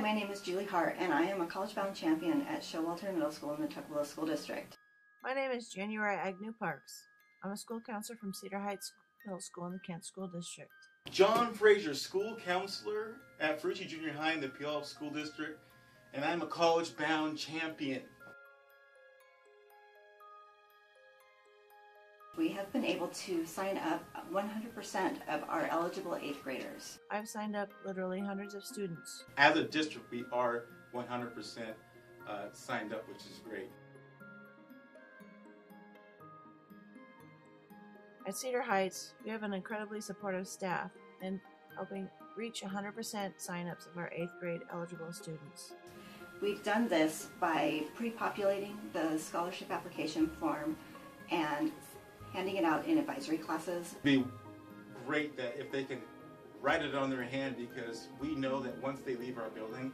My name is Julie Hart, and I am a college bound champion at Showalter Middle School in the Tukwila School District. My name is January Agnew Parks. I'm a school counselor from Cedar Heights Middle School in the Kent School District. John Fraser, school counselor at Ferrucci Junior High in the Puyallup School District, and I'm a college bound champion. We have been able to sign up 100% of our eligible 8th graders. I've signed up literally hundreds of students. As a district, we are 100% uh, signed up, which is great. At Cedar Heights, we have an incredibly supportive staff and helping reach 100% signups of our 8th grade eligible students. We've done this by pre-populating the scholarship application form and handing it out in advisory classes. It'd be great that if they can write it on their hand because we know that once they leave our building,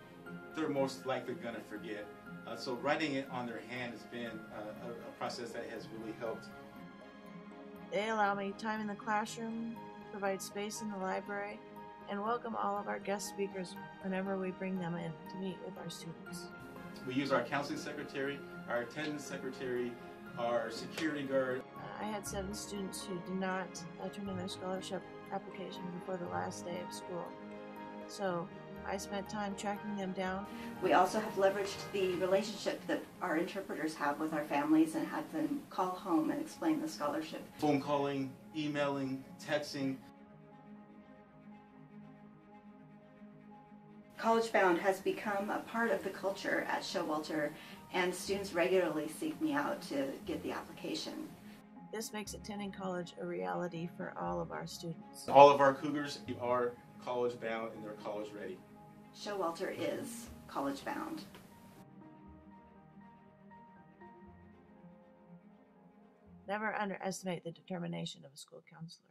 they're most likely going to forget. Uh, so writing it on their hand has been uh, a, a process that has really helped. They allow me time in the classroom, provide space in the library, and welcome all of our guest speakers whenever we bring them in to meet with our students. We use our counseling secretary, our attendance secretary, our security guard. I had seven students who did not uh, turn in their scholarship application before the last day of school. So I spent time tracking them down. We also have leveraged the relationship that our interpreters have with our families and had them call home and explain the scholarship. Phone calling, emailing, texting. College Bound has become a part of the culture at Showalter and students regularly seek me out to get the application. This makes attending college a reality for all of our students. All of our Cougars are college bound and they're college ready. Showalter is college bound. Never underestimate the determination of a school counselor.